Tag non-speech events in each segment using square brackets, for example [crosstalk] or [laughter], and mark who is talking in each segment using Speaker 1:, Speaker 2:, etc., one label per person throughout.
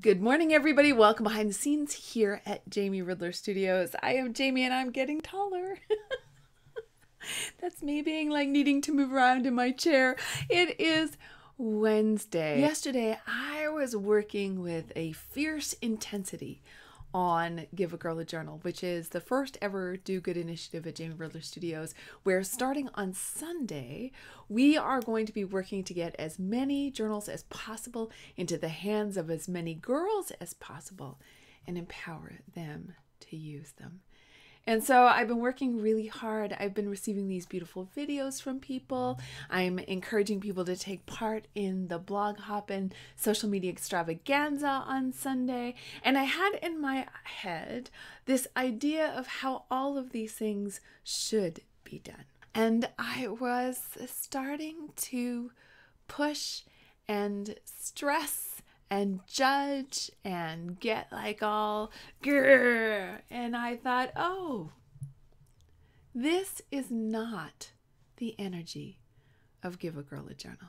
Speaker 1: Good morning, everybody. Welcome behind the scenes here at Jamie Ridler Studios. I am Jamie and I'm getting taller. [laughs] That's me being like needing to move around in my chair. It is Wednesday. Yesterday, I was working with a fierce intensity on Give a Girl a Journal, which is the first ever do good initiative at Jamie Ridler Studios, where starting on Sunday, we are going to be working to get as many journals as possible into the hands of as many girls as possible and empower them to use them. And so I've been working really hard. I've been receiving these beautiful videos from people. I'm encouraging people to take part in the blog hop and social media extravaganza on Sunday. And I had in my head this idea of how all of these things should be done. And I was starting to push and stress and judge and get like all grrr. And I thought, oh, this is not the energy of Give a Girl a Journal.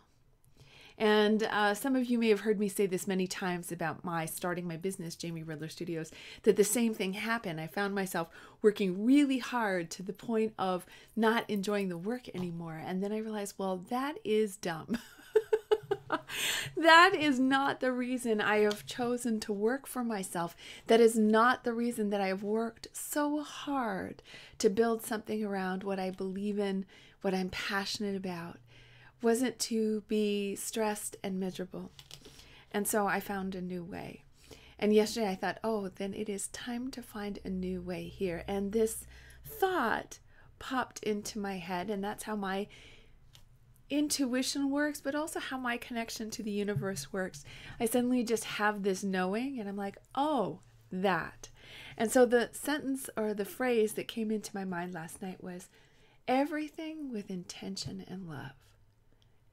Speaker 1: And uh, some of you may have heard me say this many times about my starting my business, Jamie Ridler Studios, that the same thing happened. I found myself working really hard to the point of not enjoying the work anymore. And then I realized, well, that is dumb. [laughs] [laughs] that is not the reason I have chosen to work for myself. That is not the reason that I have worked so hard to build something around what I believe in, what I'm passionate about. Wasn't to be stressed and miserable. And so I found a new way. And yesterday I thought, oh, then it is time to find a new way here. And this thought popped into my head, and that's how my intuition works, but also how my connection to the universe works. I suddenly just have this knowing, and I'm like, oh, that. And so the sentence or the phrase that came into my mind last night was everything with intention and love.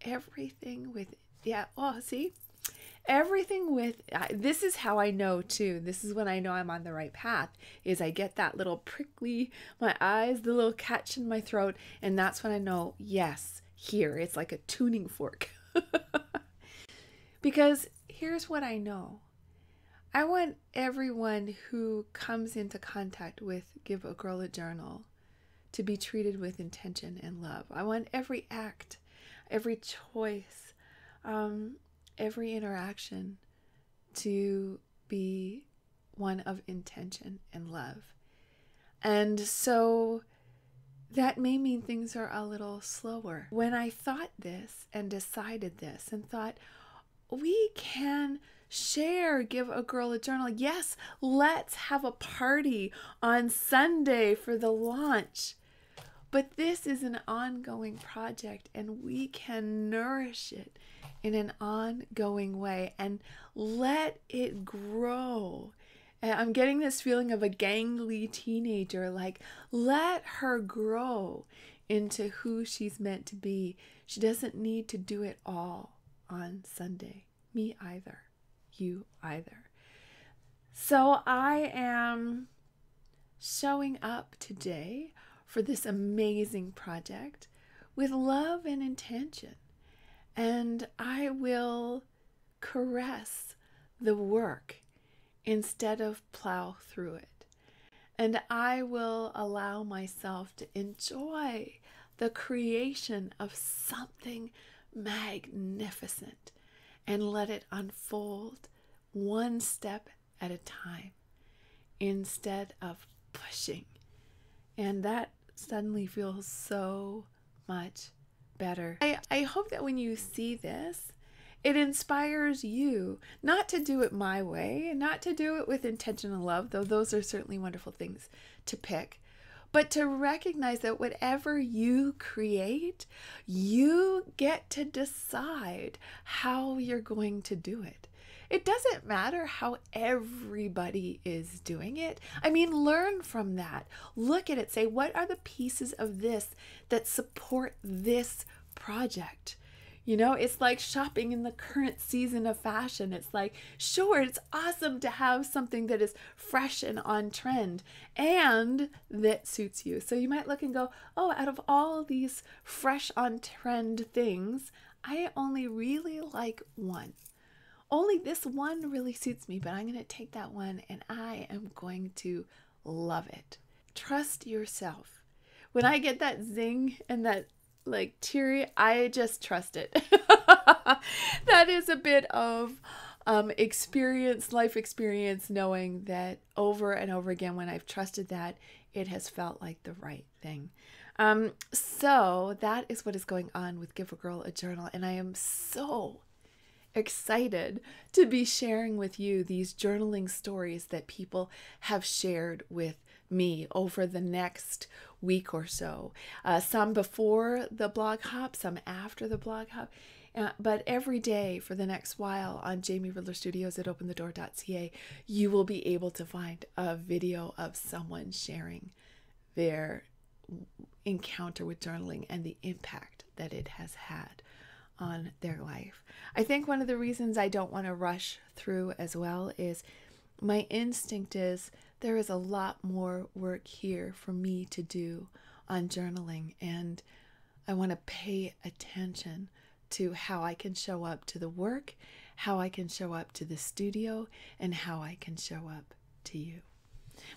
Speaker 1: Everything with, yeah, oh, see? Everything with, this is how I know too. This is when I know I'm on the right path, is I get that little prickly, my eyes, the little catch in my throat, and that's when I know, yes, here. It's like a tuning fork. [laughs] because here's what I know I want everyone who comes into contact with Give a Girl a Journal to be treated with intention and love. I want every act, every choice, um, every interaction to be one of intention and love. And so that may mean things are a little slower. When I thought this and decided this and thought, we can share, give a girl a journal. Yes, let's have a party on Sunday for the launch. But this is an ongoing project and we can nourish it in an ongoing way and let it grow and I'm getting this feeling of a gangly teenager like, let her grow into who she's meant to be. She doesn't need to do it all on Sunday. Me either. You either. So I am showing up today for this amazing project with love and intention. And I will caress the work instead of plow through it. And I will allow myself to enjoy the creation of something magnificent and let it unfold one step at a time instead of pushing. And that suddenly feels so much better. I, I hope that when you see this, it inspires you not to do it my way, and not to do it with intention and love, though those are certainly wonderful things to pick, but to recognize that whatever you create, you get to decide how you're going to do it. It doesn't matter how everybody is doing it. I mean, learn from that. Look at it. Say, what are the pieces of this that support this project? You know, it's like shopping in the current season of fashion. It's like, sure, it's awesome to have something that is fresh and on trend and that suits you. So you might look and go, oh, out of all these fresh on trend things, I only really like one. only this one really suits me, but I'm going to take that one and I am going to love it. Trust yourself. When I get that zing and that like teary, I just trust it. [laughs] that is a bit of um, experience, life experience, knowing that over and over again, when I've trusted that, it has felt like the right thing. Um, so that is what is going on with Give a Girl a Journal, and I am so excited to be sharing with you these journaling stories that people have shared with me over the next week or so. Uh, some before the blog hop, some after the blog hop. Uh, but every day for the next while on Jamie Ridler Studios at openthedoor.ca, you will be able to find a video of someone sharing their encounter with journaling and the impact that it has had on their life. I think one of the reasons I don't want to rush through as well is my instinct is there is a lot more work here for me to do on journaling, and I want to pay attention to how I can show up to the work, how I can show up to the studio, and how I can show up to you.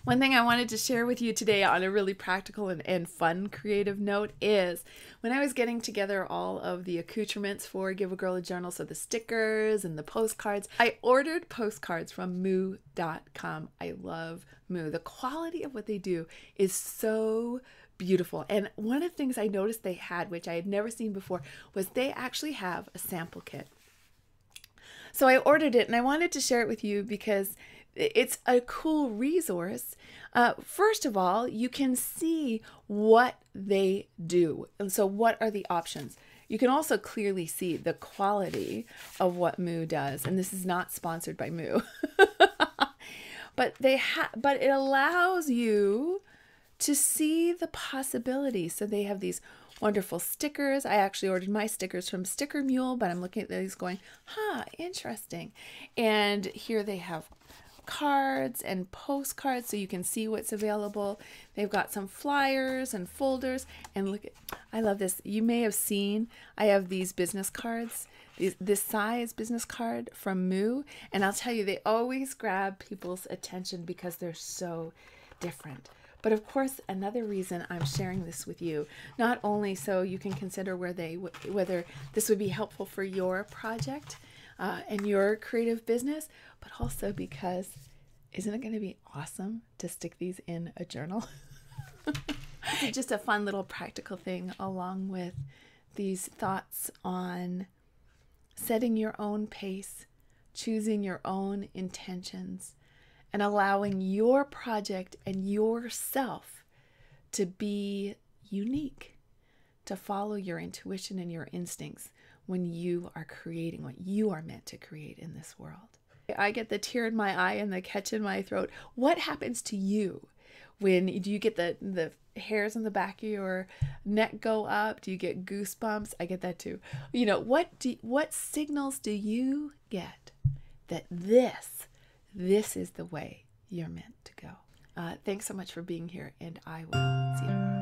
Speaker 1: One thing I wanted to share with you today on a really practical and, and fun creative note is when I was getting together all of the accoutrements for Give a Girl a Journal, so the stickers and the postcards, I ordered postcards from moo.com. I love Moo. The quality of what they do is so beautiful. And one of the things I noticed they had, which I had never seen before, was they actually have a sample kit. So I ordered it and I wanted to share it with you because it's a cool resource. Uh, first of all, you can see what they do. And so, what are the options? You can also clearly see the quality of what Moo does. And this is not sponsored by Moo. [laughs] but they have but it allows you to see the possibilities. So they have these wonderful stickers. I actually ordered my stickers from Sticker Mule, but I'm looking at these going, huh, interesting. And here they have cards and postcards so you can see what's available. They've got some flyers and folders. And look at, I love this. You may have seen, I have these business cards, this size business card from Moo. And I'll tell you, they always grab people's attention because they're so different. But of course, another reason I'm sharing this with you, not only so you can consider where they whether this would be helpful for your project uh, and your creative business, but also because isn't it going to be awesome to stick these in a journal? [laughs] just a fun little practical thing along with these thoughts on setting your own pace, choosing your own intentions, and allowing your project and yourself to be unique, to follow your intuition and your instincts when you are creating what you are meant to create in this world. I get the tear in my eye and the catch in my throat. What happens to you when do you get the the hairs on the back of your neck go up? Do you get goosebumps? I get that too. You know, what do what signals do you get that this this is the way you're meant to go? Uh, thanks so much for being here, and I will see you tomorrow.